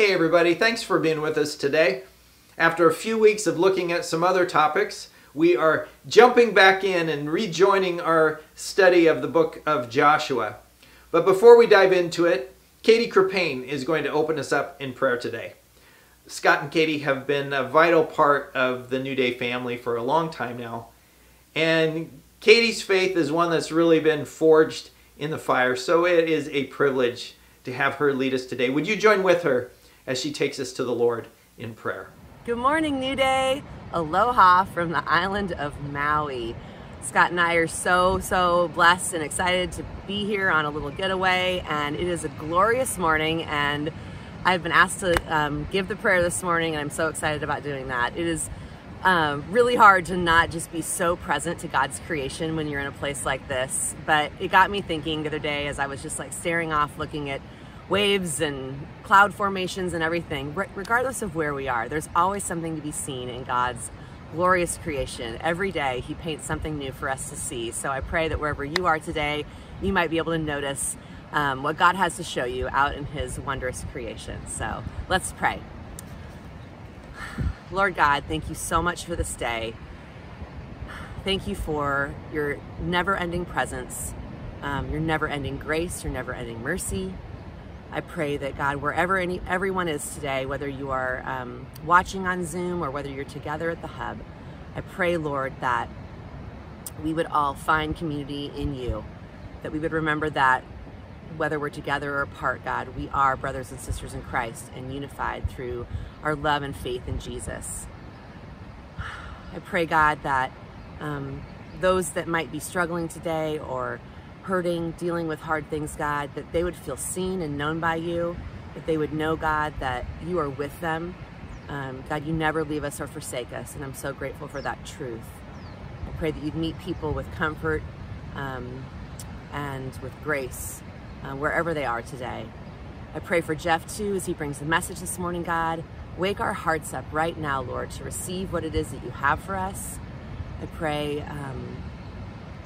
Hey everybody, thanks for being with us today. After a few weeks of looking at some other topics, we are jumping back in and rejoining our study of the book of Joshua. But before we dive into it, Katie Kripane is going to open us up in prayer today. Scott and Katie have been a vital part of the New Day family for a long time now. And Katie's faith is one that's really been forged in the fire, so it is a privilege to have her lead us today. Would you join with her as she takes us to the Lord in prayer? Good morning, New Day. Aloha from the island of Maui. Scott and I are so, so blessed and excited to be here on a little getaway, and it is a glorious morning. And I've been asked to um, give the prayer this morning, and I'm so excited about doing that. It is um, really hard to not just be so present to God's creation when you're in a place like this. But it got me thinking the other day as I was just like staring off, looking at waves and cloud formations and everything. Re- regardless of where we are, there's always something to be seen in God's glorious creation. Every day, He paints something new for us to see. So I pray that wherever you are today, you might be able to notice um, what God has to show you out in His wondrous creation. So let's pray. Lord God, thank you so much for this day. Thank you for your never ending presence, um, your never ending grace, your never ending mercy. I pray that God, wherever any, everyone is today, whether you are um, watching on Zoom or whether you're together at the hub, I pray, Lord, that we would all find community in you, that we would remember that whether we're together or apart, God, we are brothers and sisters in Christ and unified through our love and faith in Jesus. I pray, God, that um, those that might be struggling today or hurting, dealing with hard things, God, that they would feel seen and known by you, that they would know, God, that you are with them. Um, God, you never leave us or forsake us, and I'm so grateful for that truth. I pray that you'd meet people with comfort um, and with grace uh, wherever they are today. I pray for Jeff too as he brings the message this morning, God. Wake our hearts up right now, Lord, to receive what it is that you have for us. I pray um,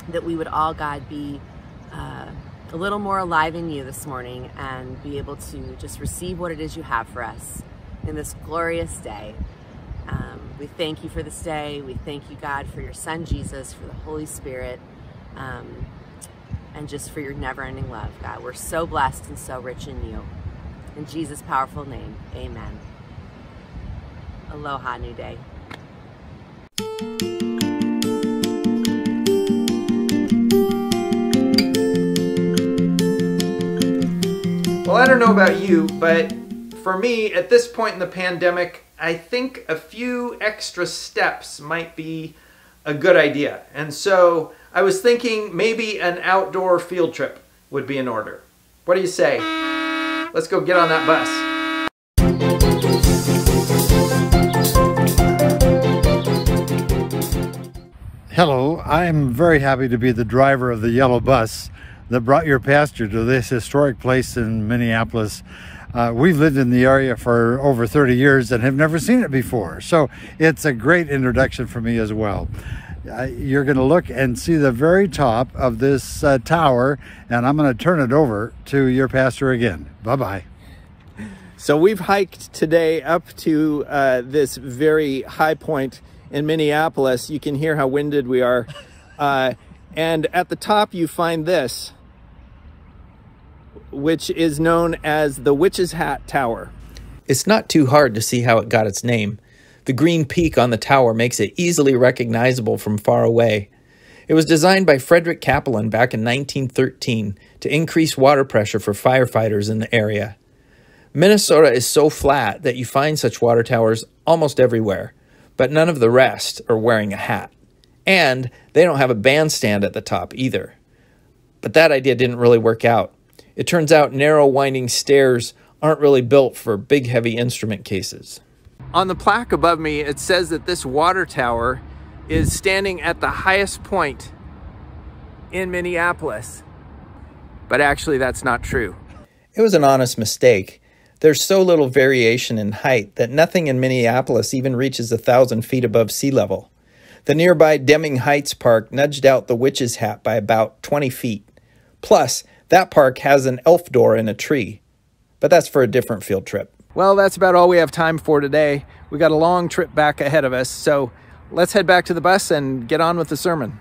that we would all, God, be uh, a little more alive in you this morning and be able to just receive what it is you have for us in this glorious day. Um, we thank you for this day. We thank you, God, for your Son Jesus, for the Holy Spirit, um, and just for your never ending love, God. We're so blessed and so rich in you. In Jesus' powerful name, amen. Aloha, New Day. Well, I don't know about you, but for me, at this point in the pandemic, I think a few extra steps might be a good idea. And so I was thinking maybe an outdoor field trip would be in order. What do you say? Let's go get on that bus. Hello, I am very happy to be the driver of the yellow bus that brought your pastor to this historic place in Minneapolis. Uh, we've lived in the area for over 30 years and have never seen it before, so it's a great introduction for me as well. Uh, you're going to look and see the very top of this uh, tower, and I'm going to turn it over to your pastor again. Bye bye. So we've hiked today up to uh, this very high point in Minneapolis. You can hear how winded we are. Uh, and at the top, you find this, which is known as the Witch's Hat Tower. It's not too hard to see how it got its name. The green peak on the tower makes it easily recognizable from far away. It was designed by Frederick Cappelen back in 1913 to increase water pressure for firefighters in the area. Minnesota is so flat that you find such water towers almost everywhere, but none of the rest are wearing a hat. And they don't have a bandstand at the top either. But that idea didn't really work out. It turns out narrow winding stairs aren't really built for big heavy instrument cases. On the plaque above me, it says that this water tower is standing at the highest point in Minneapolis. But actually, that's not true. It was an honest mistake. There's so little variation in height that nothing in Minneapolis even reaches a thousand feet above sea level. The nearby Deming Heights Park nudged out the witch's hat by about 20 feet. Plus, that park has an elf door in a tree. But that's for a different field trip. Well, that's about all we have time for today. We got a long trip back ahead of us, so let's head back to the bus and get on with the sermon.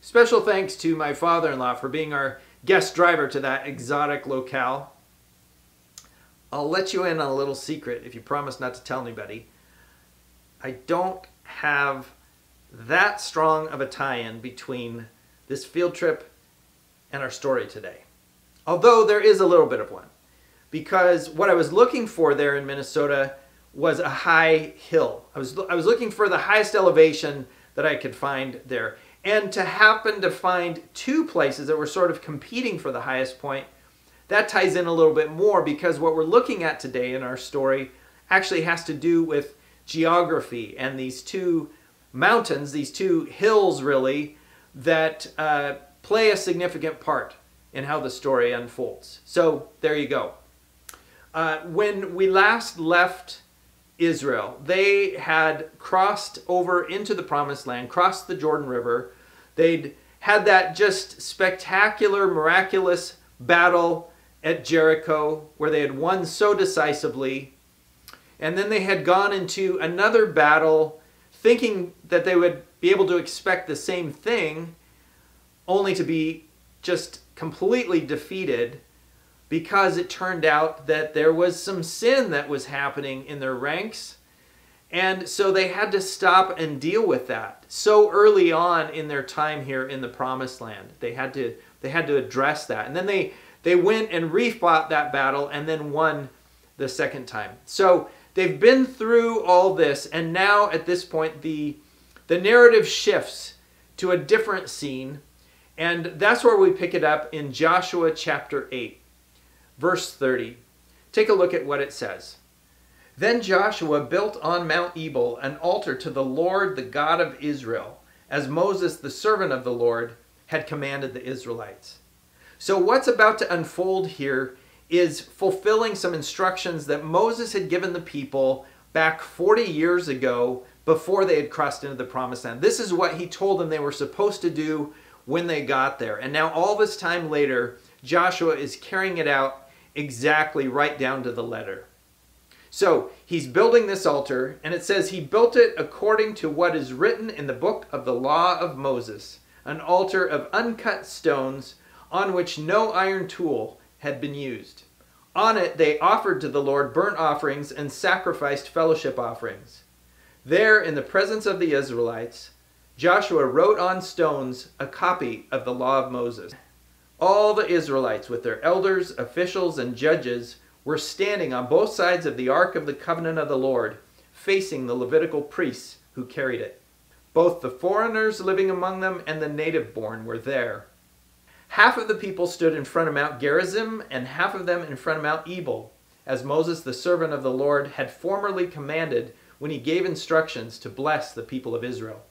Special thanks to my father in law for being our guest driver to that exotic locale. I'll let you in on a little secret if you promise not to tell anybody. I don't have that strong of a tie in between this field trip and our story today. Although there is a little bit of one. Because what I was looking for there in Minnesota was a high hill. I was, I was looking for the highest elevation that I could find there. And to happen to find two places that were sort of competing for the highest point, that ties in a little bit more because what we're looking at today in our story actually has to do with geography and these two mountains, these two hills really, that uh, play a significant part in how the story unfolds. So there you go. Uh, when we last left Israel, they had crossed over into the promised land, crossed the Jordan River. They'd had that just spectacular, miraculous battle at Jericho where they had won so decisively. And then they had gone into another battle thinking that they would be able to expect the same thing, only to be just completely defeated because it turned out that there was some sin that was happening in their ranks. And so they had to stop and deal with that so early on in their time here in the promised land. They had to they had to address that. And then they they went and refought that battle and then won the second time. So They've been through all this, and now at this point, the, the narrative shifts to a different scene, and that's where we pick it up in Joshua chapter 8, verse 30. Take a look at what it says. Then Joshua built on Mount Ebal an altar to the Lord, the God of Israel, as Moses, the servant of the Lord, had commanded the Israelites. So, what's about to unfold here is fulfilling some instructions that Moses had given the people back 40 years ago before they had crossed into the promised land. This is what he told them they were supposed to do when they got there. And now, all this time later, Joshua is carrying it out exactly right down to the letter. So he's building this altar, and it says he built it according to what is written in the book of the law of Moses, an altar of uncut stones on which no iron tool had been used. On it they offered to the Lord burnt offerings and sacrificed fellowship offerings. There, in the presence of the Israelites, Joshua wrote on stones a copy of the law of Moses. All the Israelites, with their elders, officials, and judges, were standing on both sides of the ark of the covenant of the Lord, facing the Levitical priests who carried it. Both the foreigners living among them and the native born were there. Half of the people stood in front of Mount Gerizim, and half of them in front of Mount Ebal, as Moses, the servant of the Lord, had formerly commanded when he gave instructions to bless the people of Israel.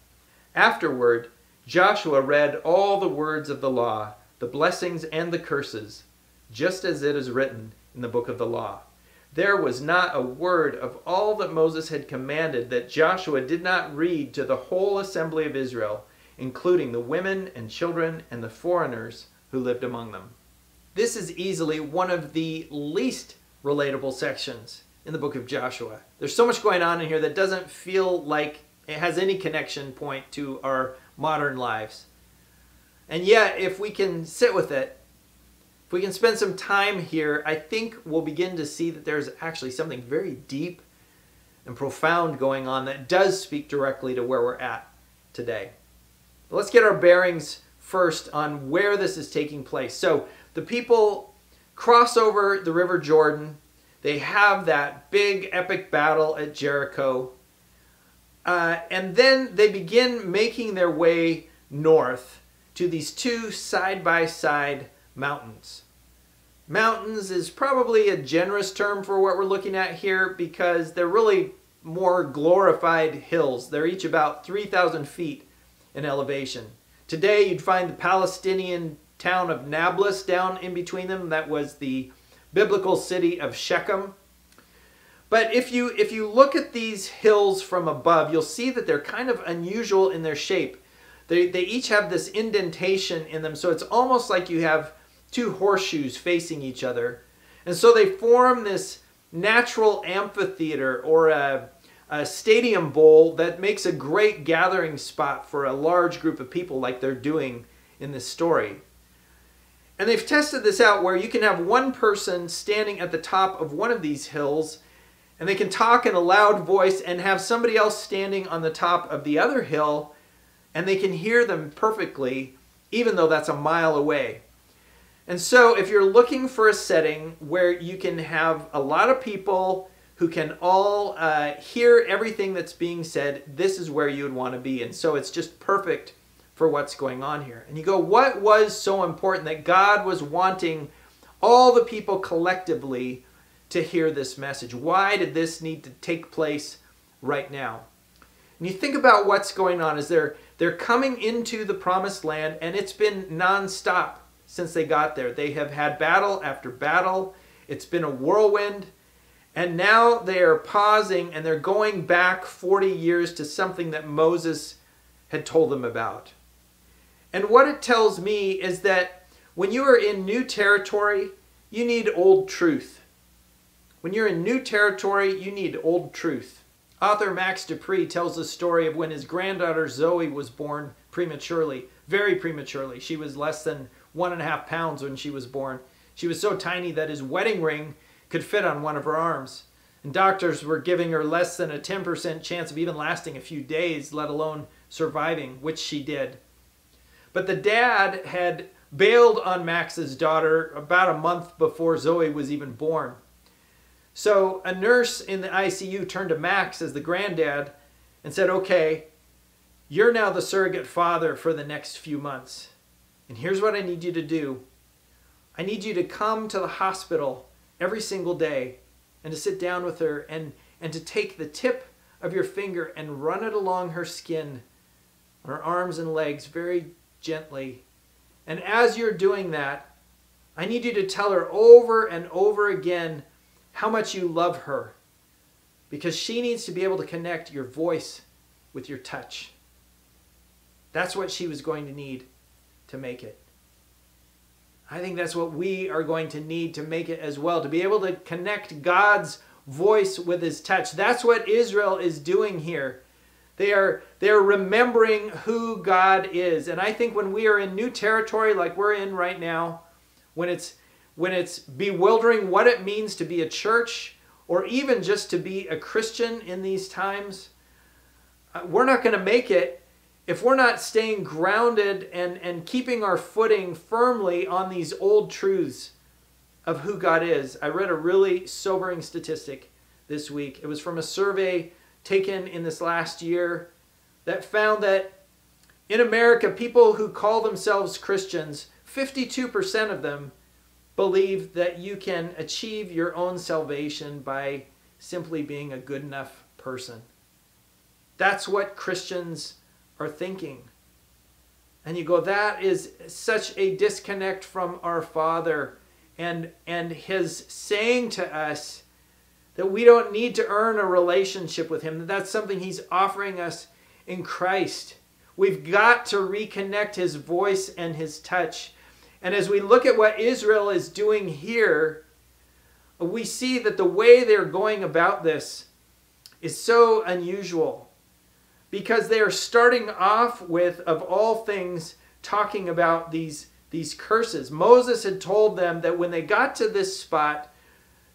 Afterward, Joshua read all the words of the law, the blessings and the curses, just as it is written in the book of the law. There was not a word of all that Moses had commanded that Joshua did not read to the whole assembly of Israel, including the women and children and the foreigners who lived among them. This is easily one of the least relatable sections in the book of Joshua. There's so much going on in here that doesn't feel like it has any connection point to our modern lives. And yet, if we can sit with it, if we can spend some time here, I think we'll begin to see that there's actually something very deep and profound going on that does speak directly to where we're at today. Let's get our bearings first on where this is taking place. So the people cross over the River Jordan. They have that big epic battle at Jericho. Uh, and then they begin making their way north to these two side by side mountains. Mountains is probably a generous term for what we're looking at here because they're really more glorified hills. They're each about 3,000 feet in elevation. Today, you'd find the Palestinian town of Nablus down in between them. That was the biblical city of Shechem. But if you if you look at these hills from above, you'll see that they're kind of unusual in their shape. They, they each have this indentation in them, so it's almost like you have two horseshoes facing each other. And so they form this natural amphitheater or a, a stadium bowl that makes a great gathering spot for a large group of people, like they're doing in this story. And they've tested this out where you can have one person standing at the top of one of these hills and they can talk in a loud voice and have somebody else standing on the top of the other hill and they can hear them perfectly even though that's a mile away. And so if you're looking for a setting where you can have a lot of people who can all uh, hear everything that's being said, this is where you would want to be. And so it's just perfect for what's going on here. And you go, what was so important that God was wanting all the people collectively to hear this message? Why did this need to take place right now? And you think about what's going on is they're they're coming into the promised land and it's been nonstop since they got there. They have had battle after battle. It's been a whirlwind. And now they are pausing and they're going back 40 years to something that Moses had told them about. And what it tells me is that when you are in new territory, you need old truth. When you're in new territory, you need old truth. Author Max De Pree tells the story of when his granddaughter Zoe was born prematurely, very prematurely. She was less than one and a half pounds when she was born. She was so tiny that his wedding ring could fit on one of her arms. And doctors were giving her less than a 10% chance of even lasting a few days, let alone surviving, which she did. But the dad had bailed on Max's daughter about a month before Zoe was even born. So a nurse in the ICU turned to Max as the granddad and said, Okay, you're now the surrogate father for the next few months. And here's what I need you to do I need you to come to the hospital every single day and to sit down with her and, and to take the tip of your finger and run it along her skin, on her arms and legs very gently. And as you're doing that, I need you to tell her over and over again how much you love her because she needs to be able to connect your voice with your touch. That's what she was going to need to make it. I think that's what we are going to need to make it as well, to be able to connect God's voice with his touch. That's what Israel is doing here. They are they're remembering who God is. And I think when we are in new territory like we're in right now, when it's when it's bewildering what it means to be a church or even just to be a Christian in these times, uh, we're not going to make it if we're not staying grounded and, and keeping our footing firmly on these old truths of who God is. I read a really sobering statistic this week. It was from a survey taken in this last year that found that in America, people who call themselves Christians, 52% of them believe that you can achieve your own salvation by simply being a good enough person. That's what Christians are thinking. And you go, that is such a disconnect from our Father and, and His saying to us that we don't need to earn a relationship with Him, that that's something He's offering us in Christ. We've got to reconnect His voice and His touch. And as we look at what Israel is doing here, we see that the way they're going about this is so unusual because they are starting off with, of all things, talking about these, these curses. Moses had told them that when they got to this spot,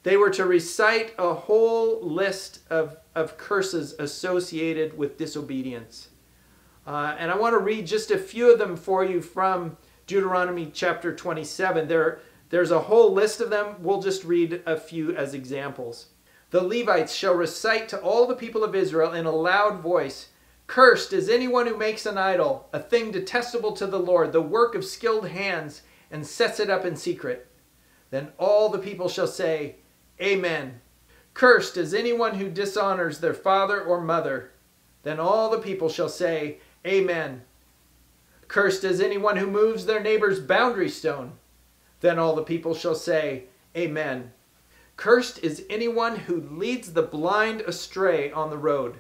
they were to recite a whole list of, of curses associated with disobedience. Uh, and I want to read just a few of them for you from Deuteronomy chapter 27. There, there's a whole list of them. We'll just read a few as examples. The Levites shall recite to all the people of Israel in a loud voice Cursed is anyone who makes an idol, a thing detestable to the Lord, the work of skilled hands, and sets it up in secret. Then all the people shall say, Amen. Cursed is anyone who dishonors their father or mother. Then all the people shall say, Amen. Cursed is anyone who moves their neighbor's boundary stone. Then all the people shall say, Amen. Cursed is anyone who leads the blind astray on the road.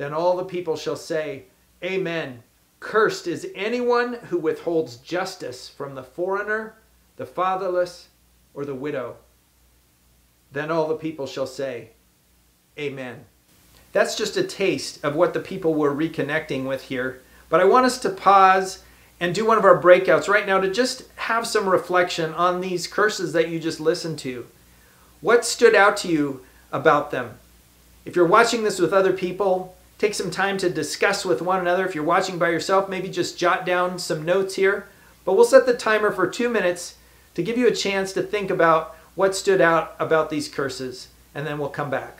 Then all the people shall say, Amen. Cursed is anyone who withholds justice from the foreigner, the fatherless, or the widow. Then all the people shall say, Amen. That's just a taste of what the people were reconnecting with here. But I want us to pause and do one of our breakouts right now to just have some reflection on these curses that you just listened to. What stood out to you about them? If you're watching this with other people, take some time to discuss with one another. If you're watching by yourself, maybe just jot down some notes here. But we'll set the timer for two minutes to give you a chance to think about what stood out about these curses, and then we'll come back.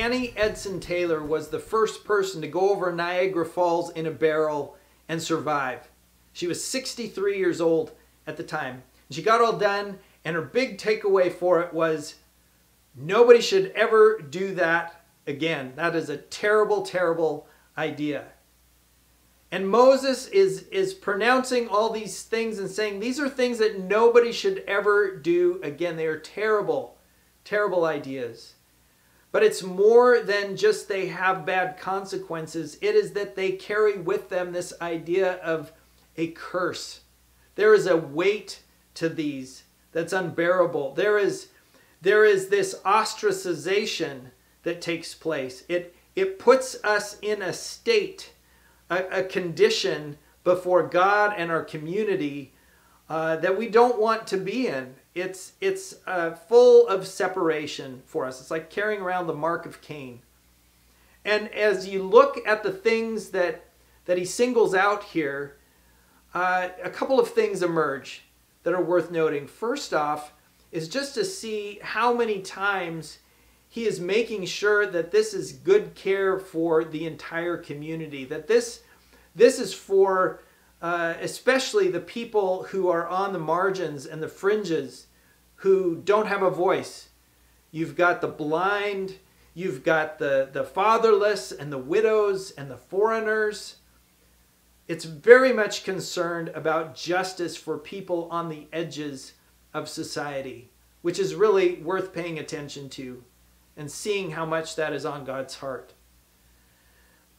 Annie Edson Taylor was the first person to go over Niagara Falls in a barrel and survive. She was 63 years old at the time. She got all done, and her big takeaway for it was nobody should ever do that again. That is a terrible, terrible idea. And Moses is, is pronouncing all these things and saying these are things that nobody should ever do again. They are terrible, terrible ideas. But it's more than just they have bad consequences. It is that they carry with them this idea of a curse. There is a weight to these that's unbearable. There is, there is this ostracization that takes place. It, it puts us in a state, a, a condition before God and our community uh, that we don't want to be in it's it's uh, full of separation for us. It's like carrying around the mark of Cain. And as you look at the things that that he singles out here, uh, a couple of things emerge that are worth noting. First off, is just to see how many times he is making sure that this is good care for the entire community. That this this is for uh, especially the people who are on the margins and the fringes who don't have a voice. You've got the blind, you've got the, the fatherless and the widows and the foreigners. It's very much concerned about justice for people on the edges of society, which is really worth paying attention to and seeing how much that is on God's heart.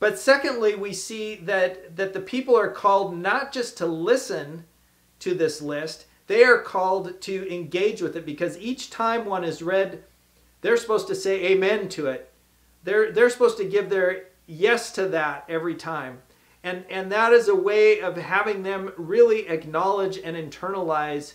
But secondly, we see that, that the people are called not just to listen to this list, they are called to engage with it because each time one is read, they're supposed to say amen to it. They're, they're supposed to give their yes to that every time. And, and that is a way of having them really acknowledge and internalize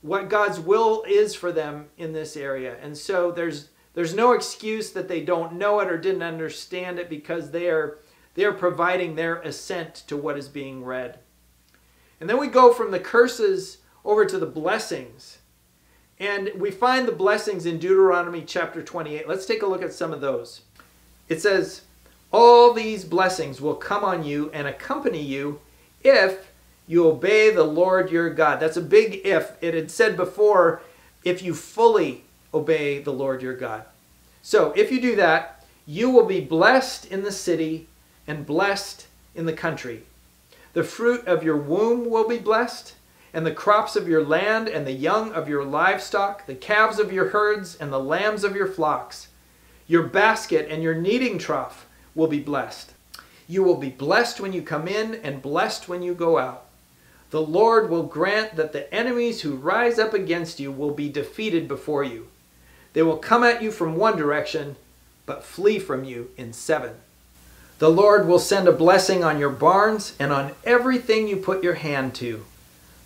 what God's will is for them in this area. And so there's There's no excuse that they don't know it or didn't understand it because they are, they are providing their assent to what is being read. And then we go from the curses over to the blessings. And we find the blessings in Deuteronomy chapter 28. Let's take a look at some of those. It says, All these blessings will come on you and accompany you if you obey the Lord your God. That's a big if. It had said before, if you fully obey the Lord your God. So if you do that, you will be blessed in the city and blessed in the country. The fruit of your womb will be blessed, and the crops of your land, and the young of your livestock, the calves of your herds, and the lambs of your flocks. Your basket and your kneading trough will be blessed. You will be blessed when you come in, and blessed when you go out. The Lord will grant that the enemies who rise up against you will be defeated before you. They will come at you from one direction, but flee from you in seven. The Lord will send a blessing on your barns and on everything you put your hand to.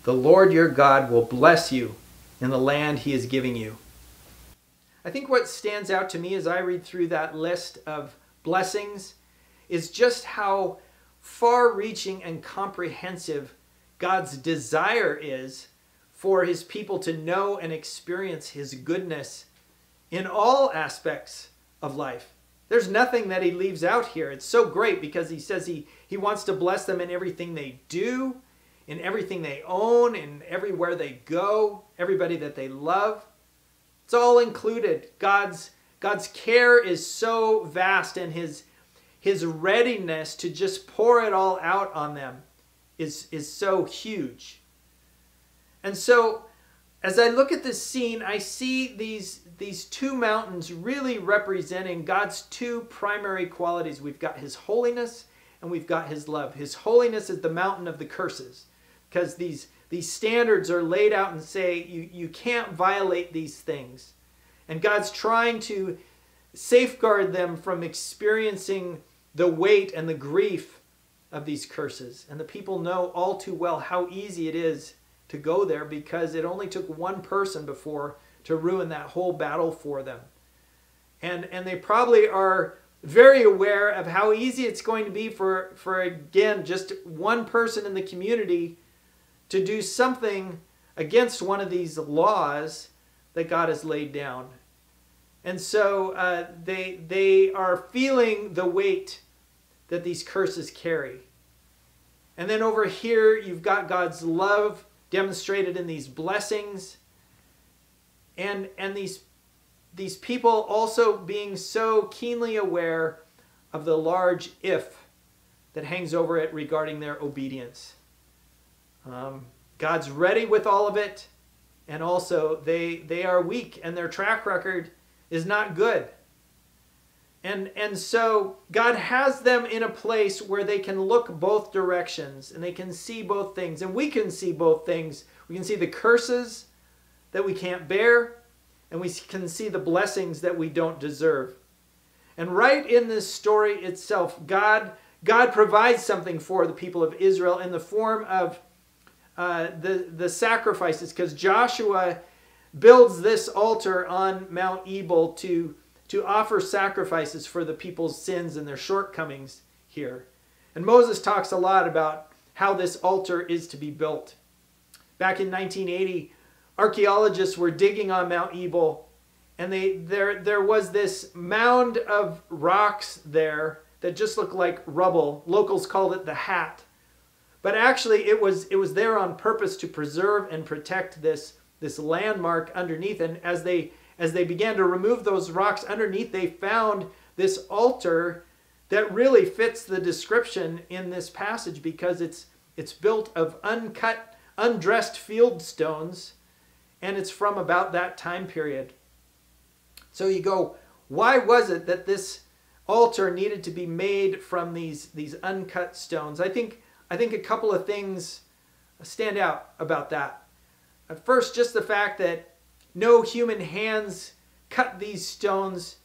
The Lord your God will bless you in the land he is giving you. I think what stands out to me as I read through that list of blessings is just how far reaching and comprehensive God's desire is for his people to know and experience his goodness in all aspects of life. There's nothing that he leaves out here. It's so great because he says he, he wants to bless them in everything they do, in everything they own, in everywhere they go, everybody that they love. It's all included. God's God's care is so vast and his his readiness to just pour it all out on them is is so huge. And so as I look at this scene, I see these these two mountains really representing God's two primary qualities. We've got his holiness and we've got his love. His holiness is the mountain of the curses because these these standards are laid out and say you, you can't violate these things. And God's trying to safeguard them from experiencing the weight and the grief of these curses. And the people know all too well how easy it is to go there because it only took one person before to ruin that whole battle for them. And, and they probably are very aware of how easy it's going to be for, for, again, just one person in the community to do something against one of these laws that God has laid down. And so uh, they, they are feeling the weight that these curses carry. And then over here, you've got God's love demonstrated in these blessings and and these these people also being so keenly aware of the large if that hangs over it regarding their obedience. Um, God's ready with all of it, and also they they are weak and their track record is not good. And, and so God has them in a place where they can look both directions and they can see both things. And we can see both things. We can see the curses that we can't bear, and we can see the blessings that we don't deserve. And right in this story itself, God, God provides something for the people of Israel in the form of uh, the, the sacrifices, because Joshua builds this altar on Mount Ebal to, to offer sacrifices for the people's sins and their shortcomings here. And Moses talks a lot about how this altar is to be built. Back in 1980, archaeologists were digging on Mount Ebal, and they there there was this mound of rocks there that just looked like rubble. Locals called it the hat. But actually it was it was there on purpose to preserve and protect this this landmark underneath and as they as they began to remove those rocks underneath they found this altar that really fits the description in this passage because it's it's built of uncut undressed field stones and it's from about that time period. So you go, why was it that this altar needed to be made from these, these uncut stones? I think, I think a couple of things stand out about that. At first, just the fact that no human hands cut these stones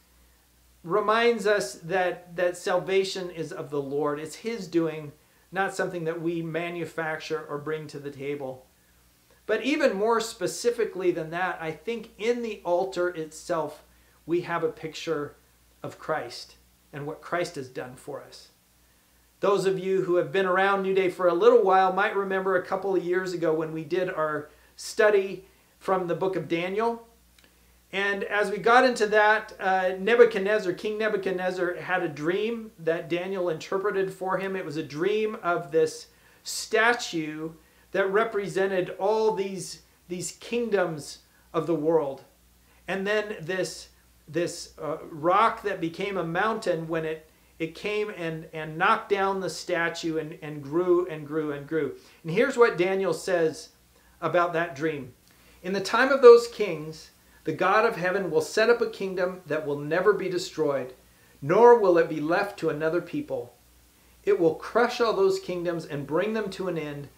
reminds us that, that salvation is of the Lord. It's His doing, not something that we manufacture or bring to the table. But even more specifically than that, I think in the altar itself, we have a picture of Christ and what Christ has done for us. Those of you who have been around New Day for a little while might remember a couple of years ago when we did our study from the book of Daniel. And as we got into that, uh, Nebuchadnezzar, King Nebuchadnezzar, had a dream that Daniel interpreted for him. It was a dream of this statue that represented all these, these kingdoms of the world. And then this, this uh, rock that became a mountain when it, it came and, and knocked down the statue and, and grew and grew and grew. And here's what Daniel says about that dream. In the time of those kings, the God of heaven will set up a kingdom that will never be destroyed, nor will it be left to another people. It will crush all those kingdoms and bring them to an end,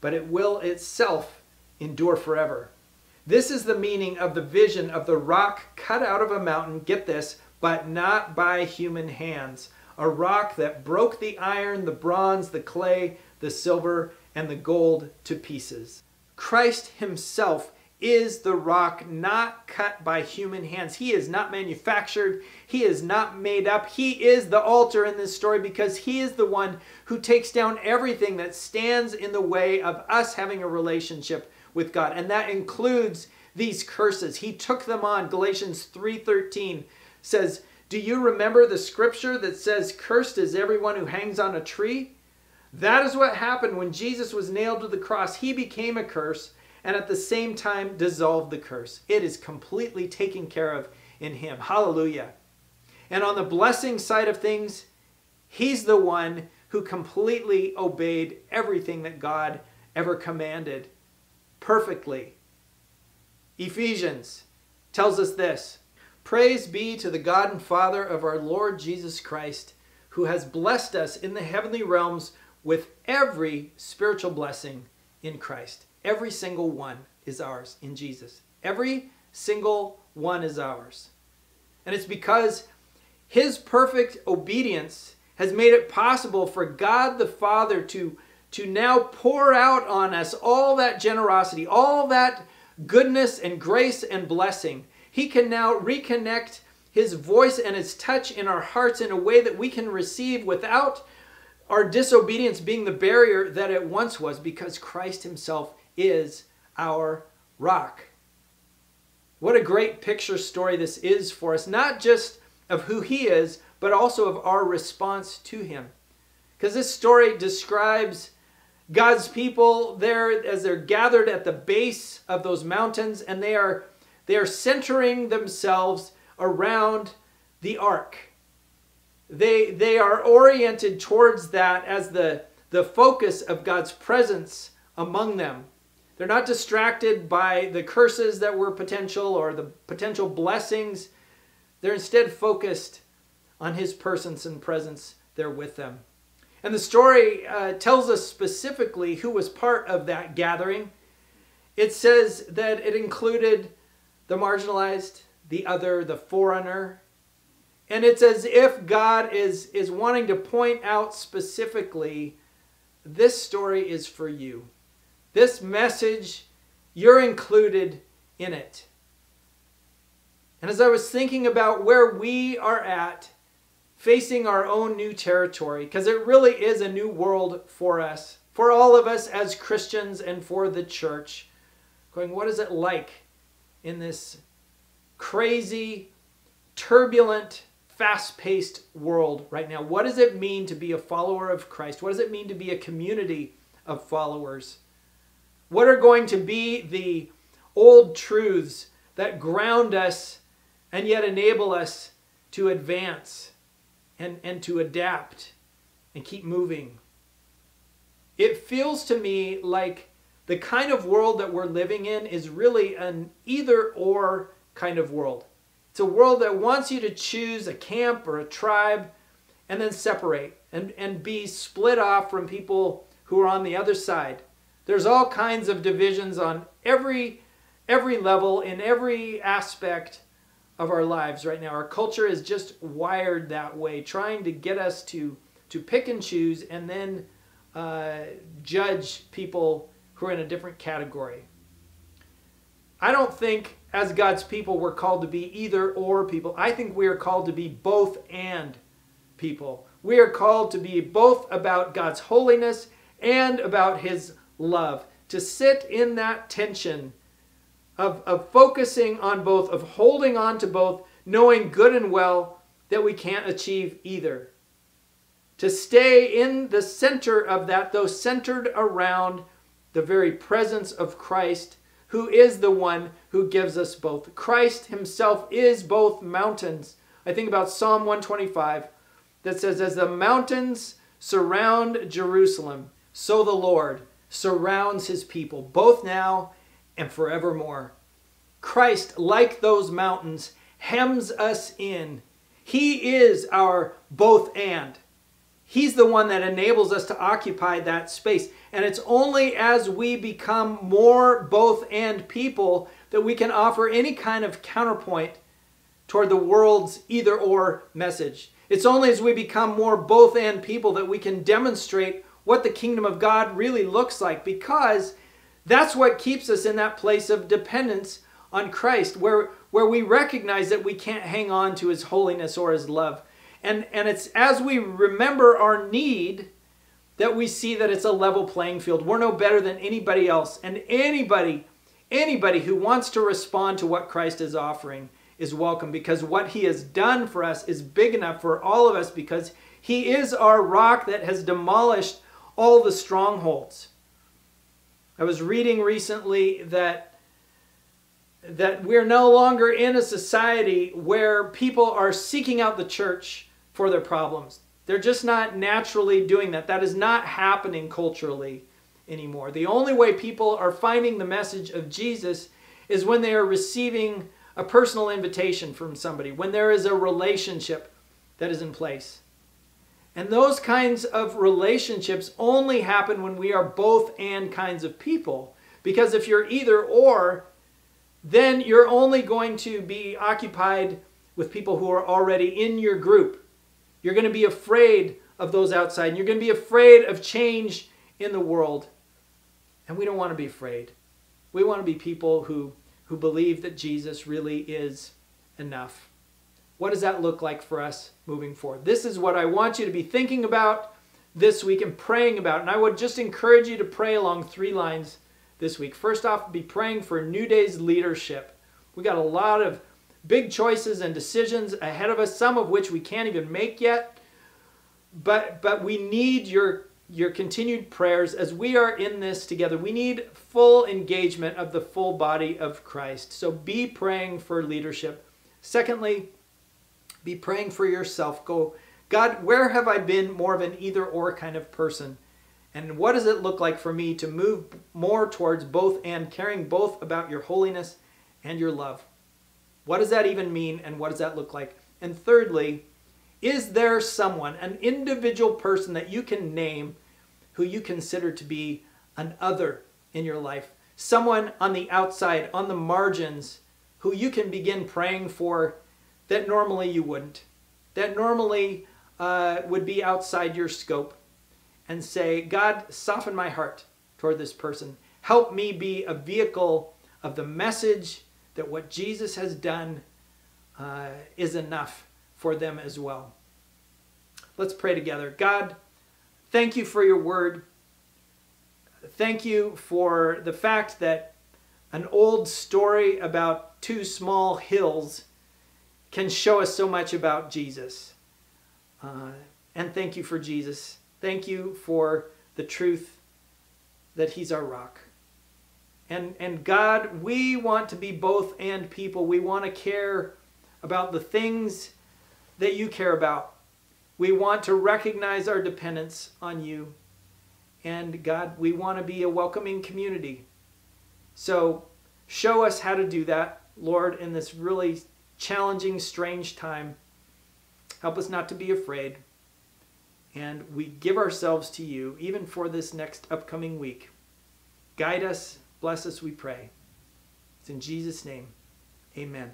but it will itself endure forever. This is the meaning of the vision of the rock cut out of a mountain, get this, but not by human hands. A rock that broke the iron, the bronze, the clay, the silver, and the gold to pieces. Christ himself is the rock not cut by human hands. He is not manufactured. He is not made up. He is the altar in this story because he is the one who takes down everything that stands in the way of us having a relationship with God. And that includes these curses. He took them on. Galatians 3:13 says, "Do you remember the scripture that says cursed is everyone who hangs on a tree?" That is what happened when Jesus was nailed to the cross. He became a curse and at the same time dissolve the curse. It is completely taken care of in Him. Hallelujah. And on the blessing side of things, He's the one who completely obeyed everything that God ever commanded perfectly. Ephesians tells us this Praise be to the God and Father of our Lord Jesus Christ, who has blessed us in the heavenly realms with every spiritual blessing in Christ. Every single one is ours in Jesus. Every single one is ours. And it's because his perfect obedience has made it possible for God the Father to, to now pour out on us all that generosity, all that goodness and grace and blessing. He can now reconnect his voice and his touch in our hearts in a way that we can receive without our disobedience being the barrier that it once was because Christ himself is our rock. What a great picture story this is for us, not just of who he is, but also of our response to him. Because this story describes God's people there as they're gathered at the base of those mountains and they are they are centering themselves around the ark. They they are oriented towards that as the the focus of God's presence among them. They're not distracted by the curses that were potential or the potential blessings. They're instead focused on his presence and presence there with them. And the story uh, tells us specifically who was part of that gathering. It says that it included the marginalized, the other, the foreigner. And it's as if God is, is wanting to point out specifically this story is for you. This message, you're included in it. And as I was thinking about where we are at, facing our own new territory, because it really is a new world for us, for all of us as Christians and for the church, going, what is it like in this crazy, turbulent, fast paced world right now? What does it mean to be a follower of Christ? What does it mean to be a community of followers? What are going to be the old truths that ground us and yet enable us to advance and, and to adapt and keep moving? It feels to me like the kind of world that we're living in is really an either or kind of world. It's a world that wants you to choose a camp or a tribe and then separate and, and be split off from people who are on the other side. There's all kinds of divisions on every every level in every aspect of our lives right now. Our culture is just wired that way, trying to get us to to pick and choose and then uh, judge people who are in a different category. I don't think as God's people, we're called to be either or people. I think we are called to be both and people. We are called to be both about God's holiness and about His love. To sit in that tension of, of focusing on both, of holding on to both, knowing good and well that we can't achieve either. To stay in the center of that, though centered around the very presence of Christ, who is the one who gives us both. Christ himself is both mountains. I think about Psalm 125 that says, As the mountains surround Jerusalem, so the Lord surrounds his people, both now and forevermore. Christ, like those mountains, hems us in. He is our both and. He's the one that enables us to occupy that space. And it's only as we become more both and people that we can offer any kind of counterpoint toward the world's either or message. It's only as we become more both and people that we can demonstrate what the kingdom of God really looks like because that's what keeps us in that place of dependence on Christ where where we recognize that we can't hang on to his holiness or his love. And and it's as we remember our need that we see that it's a level playing field. We're no better than anybody else. And anybody, anybody who wants to respond to what Christ is offering is welcome because what he has done for us is big enough for all of us because he is our rock that has demolished all the strongholds. I was reading recently that that we're no longer in a society where people are seeking out the church for their problems. They're just not naturally doing that. That is not happening culturally anymore. The only way people are finding the message of Jesus is when they are receiving a personal invitation from somebody, when there is a relationship that is in place. And those kinds of relationships only happen when we are both and kinds of people. Because if you're either or, then you're only going to be occupied with people who are already in your group. You're going to be afraid of those outside. And you're going to be afraid of change in the world. And we don't want to be afraid. We want to be people who, who believe that Jesus really is enough. What does that look like for us moving forward? This is what I want you to be thinking about this week and praying about. And I would just encourage you to pray along three lines this week. First off, be praying for New Day's leadership. We got a lot of big choices and decisions ahead of us, some of which we can't even make yet. But but we need your your continued prayers as we are in this together. We need full engagement of the full body of Christ. So be praying for leadership. Secondly, be praying for yourself. Go, God, where have I been more of an either or kind of person? And what does it look like for me to move more towards both and caring both about your holiness and your love? What does that even mean and what does that look like? And thirdly, is there someone, an individual person that you can name who you consider to be an other in your life? Someone on the outside, on the margins, who you can begin praying for that normally you wouldn't, that normally uh, would be outside your scope, and say, God, soften my heart toward this person. Help me be a vehicle of the message that what Jesus has done uh, is enough for them as well. Let's pray together. God, thank you for your word. Thank you for the fact that an old story about two small hills can show us so much about Jesus. Uh, and thank you for Jesus. Thank you for the truth that he's our rock. And, and God, we want to be both and people. We want to care about the things that you care about. We want to recognize our dependence on you. And God, we want to be a welcoming community. So show us how to do that, Lord, in this really challenging, strange time. Help us not to be afraid. And we give ourselves to you, even for this next upcoming week. Guide us Bless us, we pray. It's in Jesus' name. Amen.